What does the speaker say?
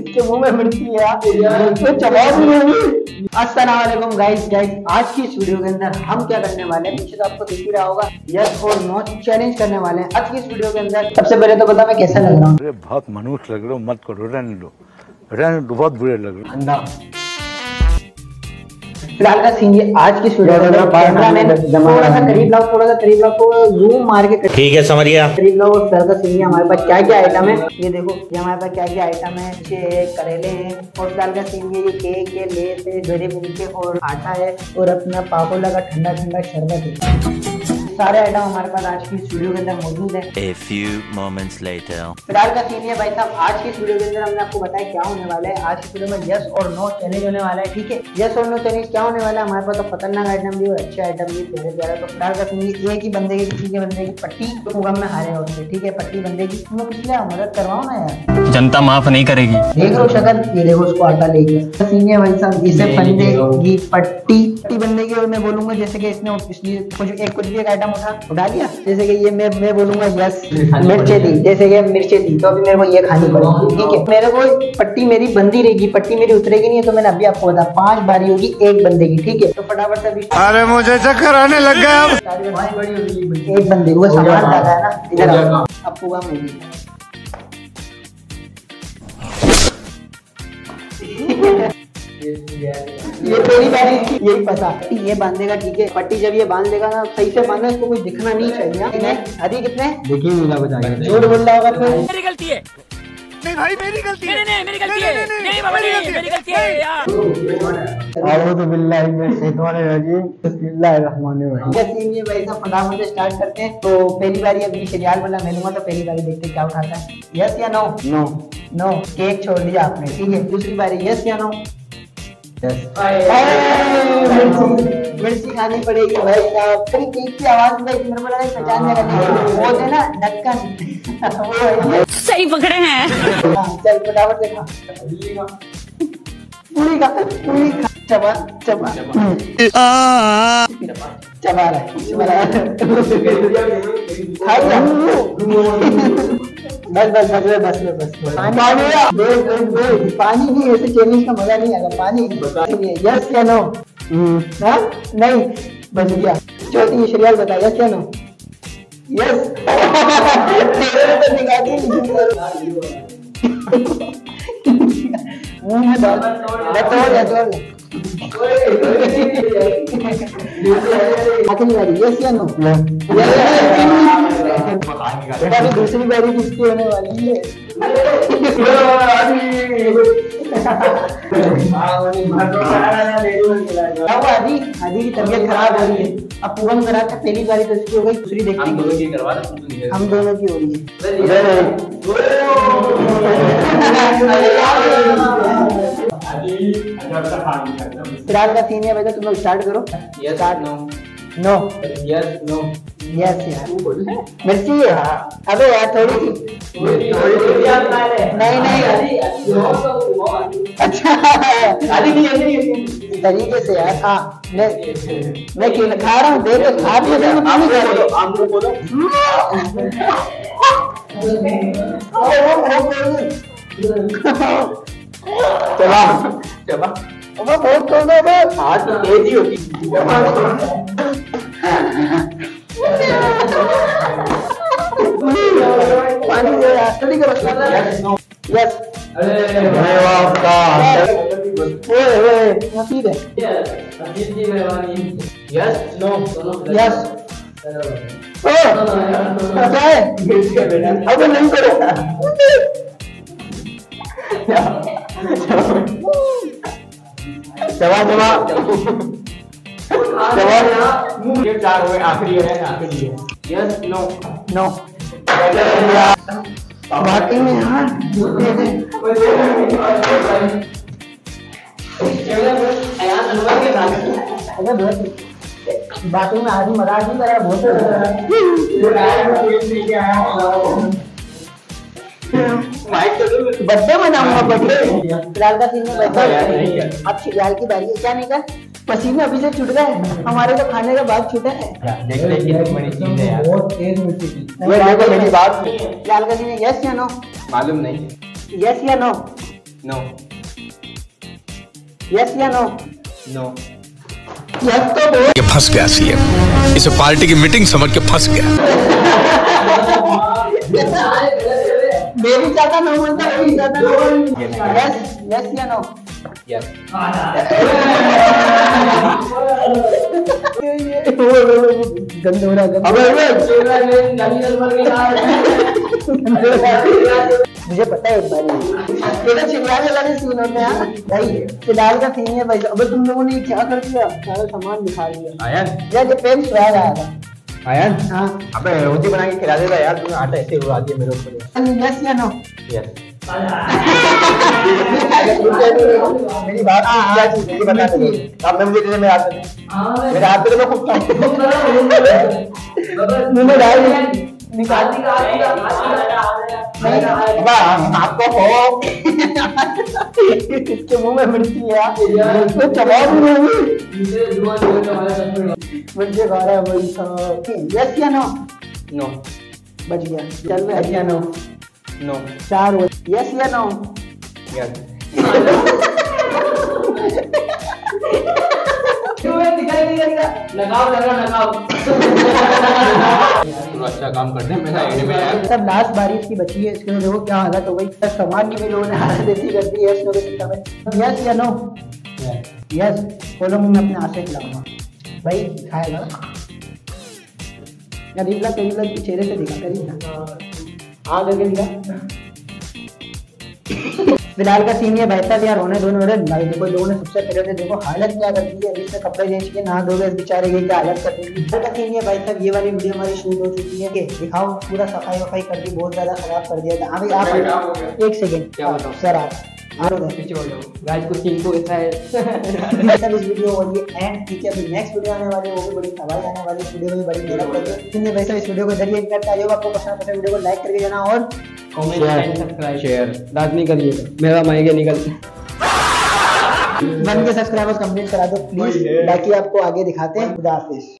इसके मुँह में मिर्ची है तो चबा भी नहीं अस्सलाम वालेकुम गाइस गाइस आज की इस वीडियो के अंदर हम क्या करने वाले हैं? पीछे तो आपको दिख ही रहा होगा। यस और नो चैलेंज करने वाले हैं। आज की इस वीडियो के अंदर सबसे पहले तो बता मैं कैसा लग रहा हूँ। अरे बहुत मनुष्य लग रहे हो मत करो रहने लो रहने बहुत बुरे लग रहे हो। फ़िलहाल का सीन ये आज की इस वीडियो मैन थोड़ा सा करीब लाओ थोड़ा सा करीब लाओ तो जूम मार के ठीक है समझ गया करीब लाओ और फ़िलहाल का सीन ये हमारे पास क्या क्या आइटम है? ये देखो ये हमारे पास क्या क्या आइटम है? ये है, करेले हैं और फ़िलहाल का सीन ये केक है लेस है जड़ी बुनके और आटा है और अपना पापोला का ठंडा ठंडा शरबत है। सारे आइटम हमारे पास आज की इस वीडियो के अंदर मौजूद है। A few moments later. फ़िलहाल का सीन है भाई साहब आज की इस वीडियो के अंदर हमने आपको बताया क्या होने वाला है। आज की वीडियो में यस और नो चैलेंज होने वाला है ठीक है? यस और नो चैलेंज क्या होने वाला है? हमारे पास तो खतरनाक आइटम भी और अच्छे आइटम भी प्यारे प्यारे तो फ़िलहाल का सीन ये एक ही बंदे की किसी के बंदे की पट्टी तो गम में हारे होते ठीक है? पट्टी बंदे की तुम लोग इसलिए मदद करवाओ ना यार। जनता माफ़ नहीं करेगी। देख लो शक्ल ये देखो उसको आटा ले गया सीन है भाई साहब इसे बंदे की पट्टी पट्टी बंदे की और मैं बोलूँगा जैसे कि इसने इसलिए कुछ एक कुछ भी एक आइटम उठा उठा लिया जैसे कि ये मैं मैं बोलूँगा यस मिर्चे दी। जैसे कि मिर्चे दी। तो अभी मेरे को ये खानी पड़ेगी ठीक है। मेरे को पट्टी मेरी बंदी रहेगी। पट्टी मेरी उतरेगी नहीं है तो मैंने अभी आपको बता पाँच बारी होगी एक बंदे की। ठीक है। तो फटाफट से अभी अरे मुझे चक्कर आने लग गया अब। एक बंदे को। सामान लगा है ना। इधर पूरा होगी ये पहली बारी इसकी यही पता। ये बांधेगा ठीक है। पट्टी जब ये बाँध लेगा ना सही से बांधना इसको कुछ दिखना नहीं चाहिए हाँ? कितने? अभी कितने? देखिए नीला बताएँगे झूठ बोल रहा होगा फिर मेरी गलती है। नहीं भाई मेरी गलती है। नहीं नहीं मेरी गलती है। नहीं बाबा नहीं मेरी गलती है यार। अऊज़ु बिल्लाहि मिनश शैतानिर रजीम। बिस्मिल्लाहिर रहमानिर रहीम। ये सीन ये भाई साहब फटाफट से स्टार्ट करते हैं। तो पहली बारी अभी शरियाल वाला मैं लूँगा तो पहली बार देखते क्या उठाता है। यस या नो नो नो केक छोड़ दिया आपने ठीक है। दूसरी बारी यस या नो मिर्ची खानी पड़ेगी भाई साहब फिर केक की आवाज़ में मेरे को लगा का नहीं वो थे ना ढक्कन। सही पकड़े हैं। चल फटाफट से खा पूरी खा पूरी खा चबा चबा चबा रहा है। है। बस बस बस बस बस बस पानी दे दे दे पानी भी ऐसे चैलेंज का मज़ा नहीं आएगा पानी यस या नो हाँ? नहीं। बच गया। चौथी शरियाल बता यस या नो यस आखिरी बारी यस या नो अभी दूसरी बारी किसकी होने वाली है? आदि आदि की तबीयत खराब हो रही है। अब पूरम करा था पहली बारी तो इसकी हो गई दूसरी देखते हैं। हम दोनों की हो रही है। फ़िलहाल का सीन है तुम लोग स्टार्ट करो। Start no no yes no yes यार मिर्ची है अबे यार थोड़ी सी नहीं नहीं अच्छा तरीके से यार हाँ मैं मैं क्यों खा रहा हूँ दे तो खा भी हूँ पानी खा रहा हूँ चला अब बहुत दो बस हाथ तेज ही होती पानी दे स्टडी करो यस अरे आपका ओए ओए नसीब है यस नो यस ओ क्या है अब नहीं करो चबा चबा चबा ये चार हुए आखिरी है आखिरी है यस नो नो बाकी में बाकी में आदमी मज़ाक नहीं कर रहा बहुत बर्थडे मनाऊँगा बर्थडे। फ़िलहाल का सीन में बैठा अब शियाल की बारी है। क्या नहीं कर पसीना अभी से छूट गए हमारे तो खाने का बाद छूटा है। है यार। बहुत तेज मिर्ची थी ये देखो मेरी बात सुनिए। लाल गली में यस या नो मालूम नहीं। यस या नो नो यस या नो नो यस तो बोल। ये फंस गया सीएम इसे पार्टी की मीटिंग समझ के फंस गया। बेबी चाहता। नो बोलता यस यस या नो गंद हो रहा है मुझे पता है एक बार सीन भाई फ़िलहाल का सीन है भाई अबे तुम लोगों ने क्या कर दिया? सारा सामान दिखा दिया। आयन। यार ये पेन स्वैग आया था। आयन? हाँ। अबे रोटी बना के खिला देता यार तूने आटा ऐसे उड़ा दिया मेरे ऊपर। यस या नो यस मेरी बात हाँ, क्या हाँ, चीज़ है ये बता दे। अब मैं मुझे मेरे हाथ में मेरे हाथ में तो मैं खुद खाऊं मुँह डाल निकाल। बाबा आपको हो। इसके मुँह में मिर्ची है। इसको चबा भी मुझे खा रहा है वही यस या नो नो बच गया। चल रहा है। या नो नो चार हो यस या नो यस लगाओ हैं सब लास्ट बारिश की बची है, इसके देखो क्या हालत हो गई। सब की भी लोगों ने हालत ऐसी कर दी में यस या नो यस बोलो, मैं अपने हाथ से खिलाऊँगा। भाई, खाएगा? करीब ला करीब ला चेहरे से दिखा करीब ला हाँ करके फ़िलहाल का सीन ये भाई साहब यार होने दोनों अरे भाई देखो लोगों ने सबसे पहले तो देखो हालत क्या कर दी है। अभी से कपड़े चेंज के नहा धोगे इस बेचारे की क्या हालत कर दी फ़िलहाल का सीन ये भाई साहब ये वाली वीडियो हमारी शूट हो चुकी है कि दिखाओ पूरा सफ़ाई वफाई कर दी बहुत ज़्यादा खराब कर दिया था। अभी क्या आप एक सेकेंड सर आप आप बताओ। पीछे हो। जाओ गाइस को सीन को ऐसा है। सब इस वीडियो और ये एंड ठीक है अभी नेक्स्ट वीडियो आने वाली है वो भी बड़ी तबाही आने वाली है। वीडियो में भी बड़ी मेहनत करके इसलिए वैसे इस वीडियो को ज़रिए करता है आपको पसंद पसंद वीडियो को लाइक करके जाना और कमेंट एंड सब्सक्राइब शेयर लाजमी करिएगा मेरा माइक निकल। वन के सब्सक्राइबर्स कंप्लीट करा दो प्लीज़ बाकी आपको आगे दिखाते हैं। खुदा हाफिज।